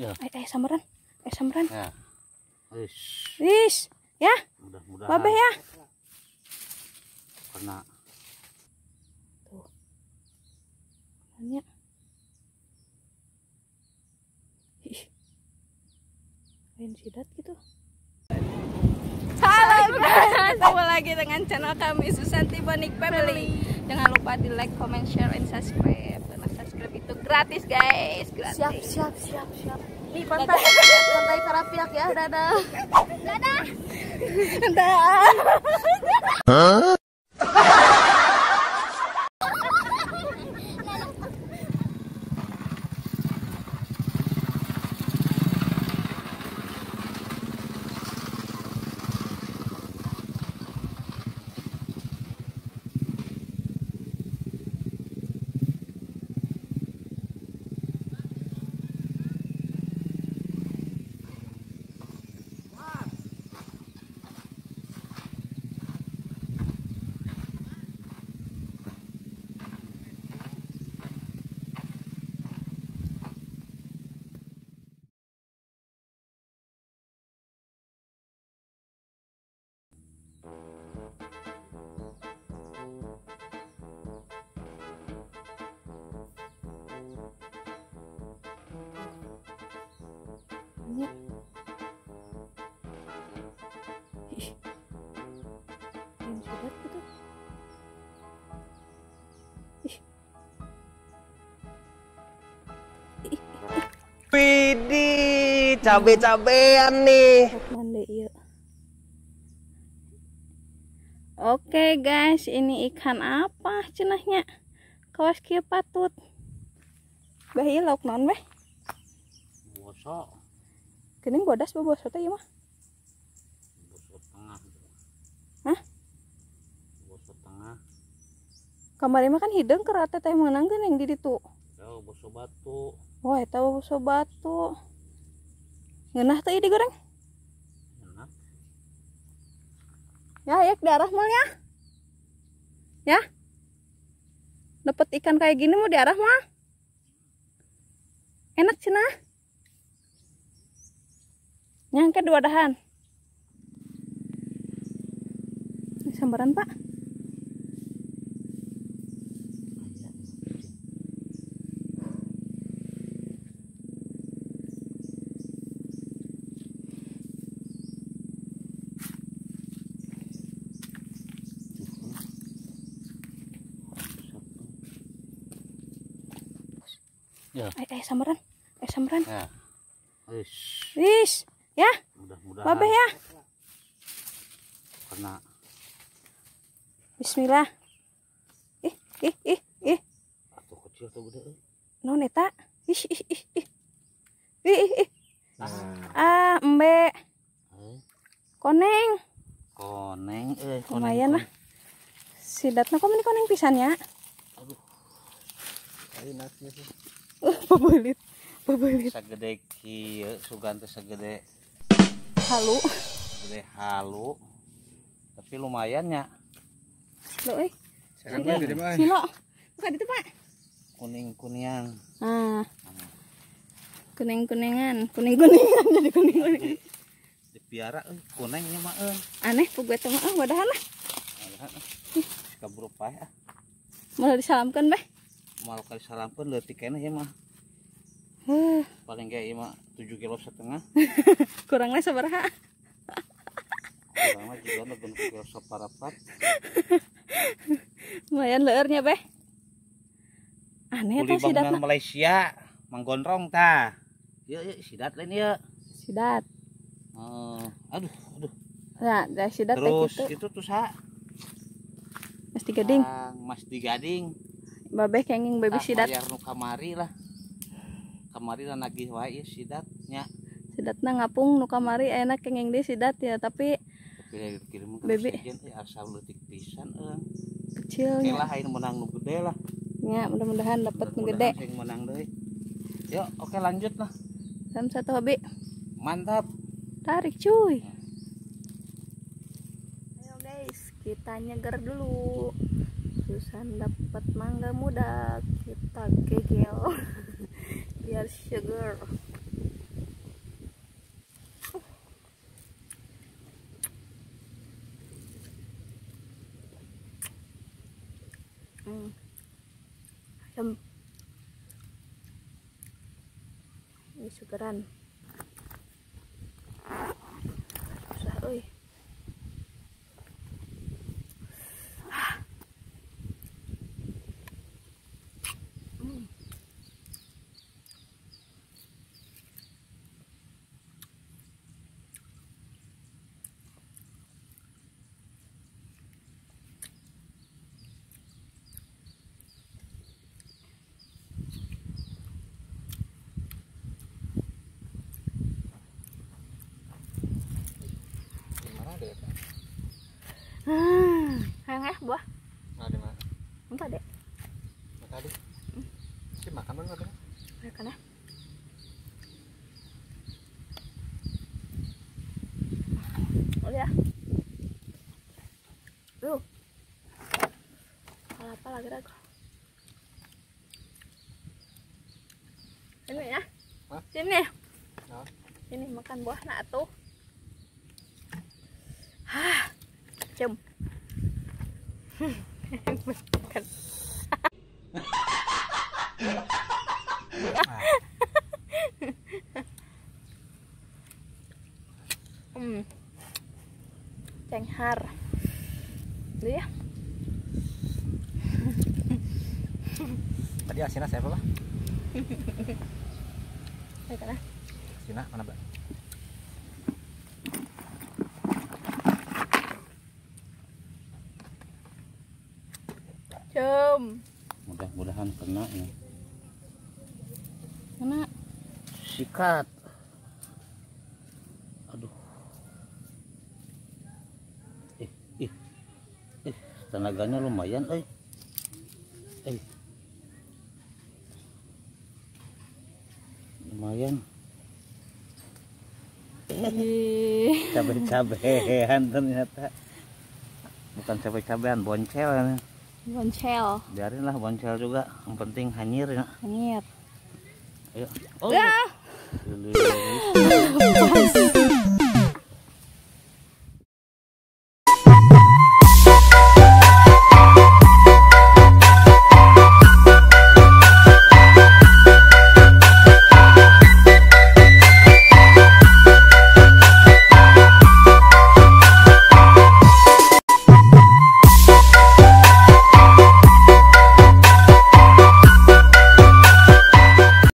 Ya. Eh, eh samperan. Eh samperan. Ya. Wis, Wis, ya. mudah-mudahan Babeh ya. kena. Banyak. Ih. Lain sidat gitu. Halo guys, ketemu lagi dengan channel kami Susanti Bonik Family. Jangan lupa di like, comment, share, and subscribe. Subscribe itu gratis guys, gratis. siap siap siap siap. Nih pantai pantai karapiak ya. Dadah. Dadah. Dah. Banyak. Cabe-cabean nih. mandi iya Oke guys, ini ikan apa cenahnya? Kawas kieu patut. Bah ieu lauk naon beh? Bosok, Geuning bodas boboso teh ieu mah. bosok tengah. Hah? Bosok tengah. Kamari mah kan hideung keur teh teh meunang geuning di ditu. Jauh bosok batu. Wah, eta boboso batu. Ngeunah teh ieu digoreng. Enak. Ya, ya diarah mal ya. Ya. Dapat ikan kayak gini mau diarah mah. Enak cenah. Nyangke dua dahan. Ini sambaran, Pak. Ya. Eh, eh sambaran. Eh sambaran. Ya. Wis, Wis, ya. mudah-mudahan Babeh ya. kena. Bismillah. Ih, ih, ih, ih. Atau kecil atau gede. eh. Non eta. Ih, ih, ih, ih. Ih, ih, ih. Ah. Ah, embe. Eh, Koneng. koneng eh koneng. Lumayan lah. Sidatna kok meni koneng pisannya. Aduh, Uh, pabelit. Pabelit. segede kieu sugan teh segede Halu. segede halu. Tapi lumayan ya. Lo eh. Silo. Buka itu, Pak. kuning-kunian. Ah. Kuning-kuningan, kuning-kuningan jadi kuning-kuningan. Dipiara euy kunengnya mah euy. Aneh pugue teh mah ah wadahan lah. kabur pae ah Mau disalamkan beh. mal kali salampeun leutik keneh ieu mah paling ieu mah 7 kilo setengah kurangnya sabaraha? kurang mah juga negun kilo saparapat Lumayan leurnya beh. Aneh eta sidat bangunan Malaysia manggondrong tah yuk yuk sidat lain yuk Sidat. Eh, aduh aduh Nah, dari sidat teh terus gitu. itu tuh sa Mesti gading. Kang Mas di Gading Babeh kenging baby Tah, sidat. mayar nu kamari lah kamari nagih wae ieu sidat nya Sidatna ngapung nu kamari enak kenging di sidat ya, tapi Bebe. sejen eh asal leutik pisan euy kecilnya. lah aing menang nu gede lah Ya, mudah-mudahan dapat nu gede. sing menang deui yuk oke lanjut lah Dalam satu hobi. mantap Tarik cuy. Ayo guys, kita nyeger dulu. Susan dapat mangga muda, kita gegel. real sugar. Hmm. asam ini sugaran. Buah. Di mana? Enggak deh. Tadi. Si makan dulu tadi. Makan ya. Udah ya. Yuk. Kalau apa lagi ragu. Ini ya. Hah? Sini. Nah. Ini makan buah nak tuh. Hah. Cium. Makan. Hmm. Cenghar. Dulu ya. Tadi asinnya saya apa, Pak? Ayo kana. Sina mana, Pak? Cium. Mudah-mudahan kena ya. Mana? Sikat. Aduh. Eh, ih. Eh, tenaganya lumayan, eh. Eh. Lumayan. Cabai-cabean ternyata. Bukan cabai-cabean, boncel. Boncel. Biarin lah boncel juga. Yang penting hanyir ya. Hanyir. Ayo. Oh. Ah. Lili.